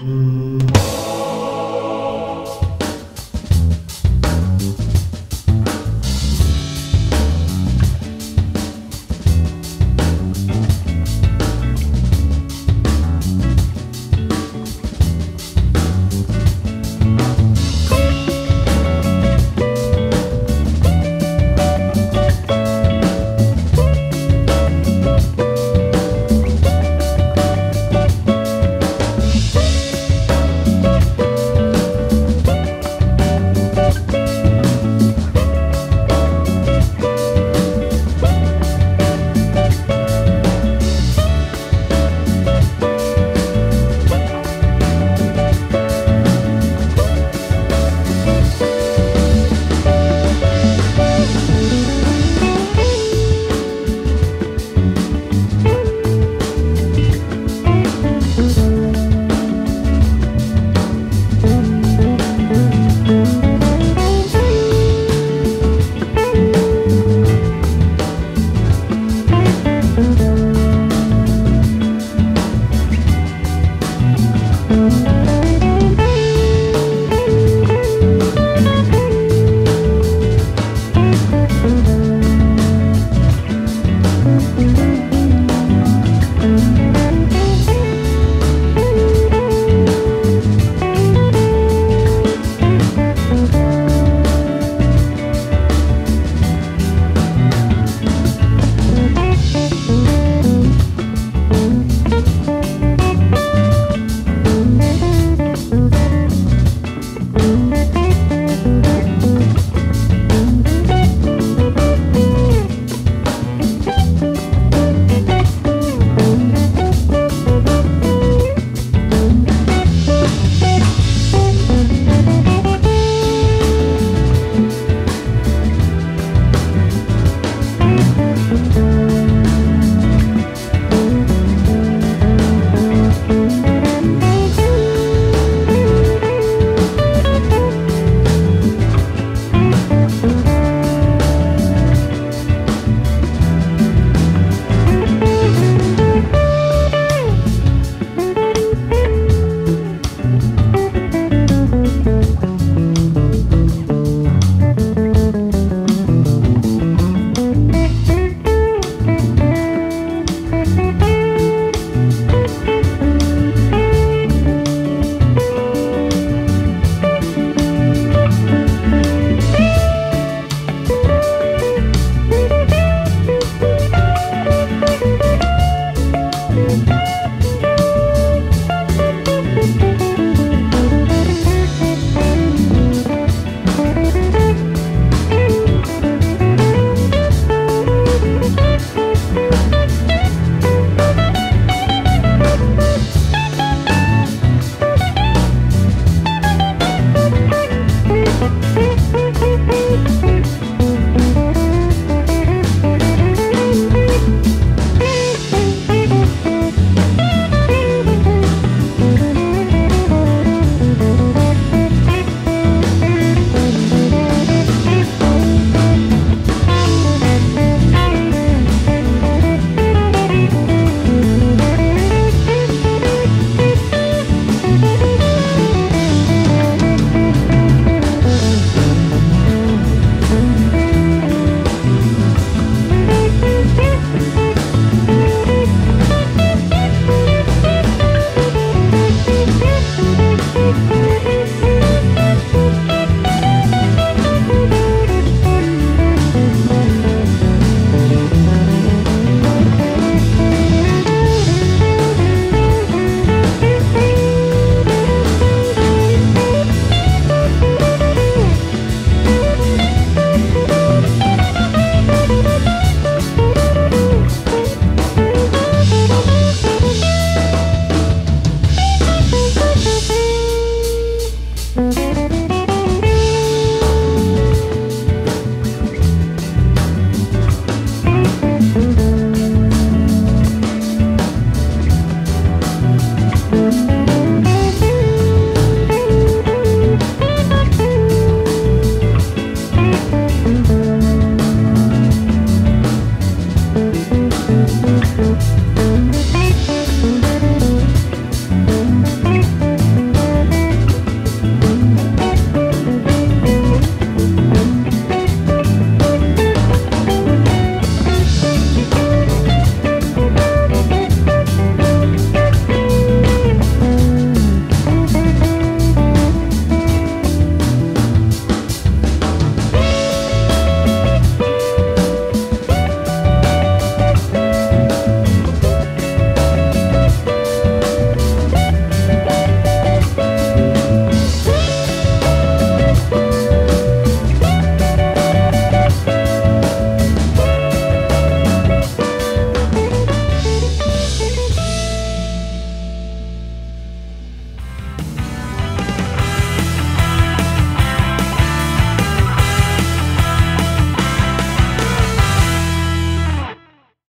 Mm.